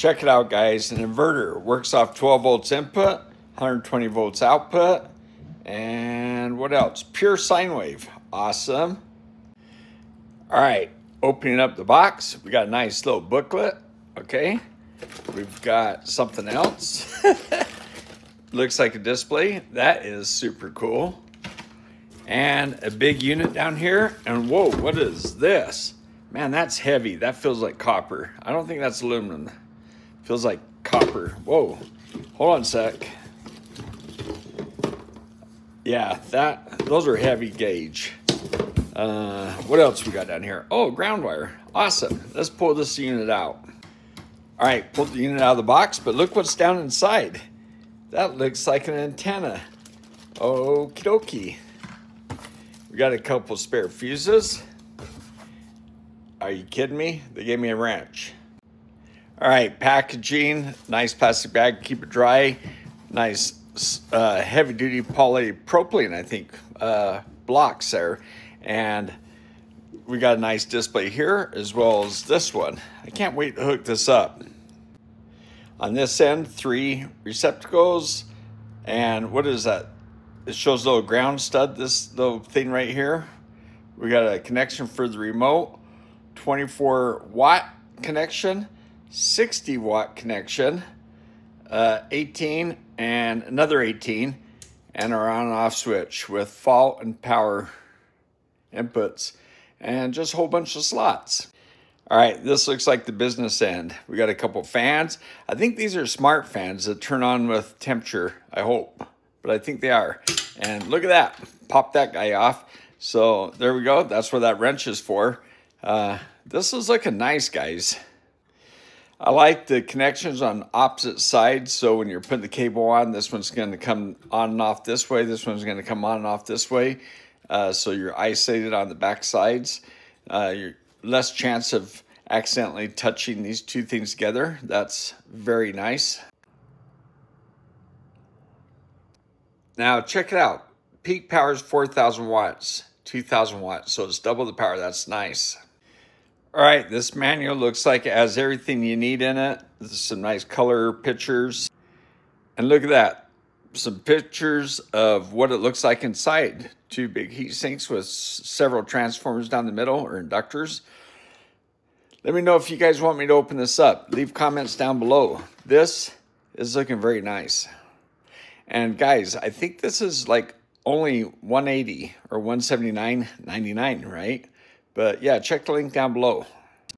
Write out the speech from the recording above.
Check it out, guys. An inverter works off 12 volts input, 120 volts output, and what else? Pure sine wave. Awesome. All right, opening up the box, we got a nice little booklet. Okay, we've got something else. Looks like a display. That is super cool. And a big unit down here. And whoa, what is this? Man, that's heavy. That feels like copper. I don't think that's aluminum. Feels like copper. Whoa, hold on a sec. Yeah, that those are heavy gauge. Uh, what else we got down here? Oh, ground wire. Awesome. Let's pull this unit out. All right, pull the unit out of the box, but look what's down inside. That looks like an antenna. Okie dokie. We got a couple spare fuses. Are you kidding me? They gave me a wrench. All right, packaging, nice plastic bag, keep it dry. Nice uh, heavy duty polypropylene, I think, uh, blocks there. And we got a nice display here as well as this one. I can't wait to hook this up. On this end, three receptacles. And what is that? It shows a little ground stud, this little thing right here. We got a connection for the remote, 24 watt connection, 60 watt connection, uh, 18 and another 18, and our on and off switch with fault and power inputs, and just a whole bunch of slots. All right, this looks like the business end. We got a couple fans. I think these are smart fans that turn on with temperature, I hope, but I think they are. And look at that, pop that guy off. So there we go, that's where that wrench is for. Uh, this is looking nice, guys. I like the connections on opposite sides. So when you're putting the cable on, this one's going to come on and off this way. This one's going to come on and off this way. Uh, so you're isolated on the back sides. Uh, you're less chance of accidentally touching these two things together. That's very nice. Now check it out. Peak power is 4,000 watts, 2,000 watts. So it's double the power. That's nice. All right, this manual looks like it has everything you need in it. There's some nice color pictures. And look at that. Some pictures of what it looks like inside. Two big heat sinks with several transformers down the middle or inductors. Let me know if you guys want me to open this up. Leave comments down below. This is looking very nice. And guys, I think this is like only 180 or 179.99, right? But yeah, check the link down below.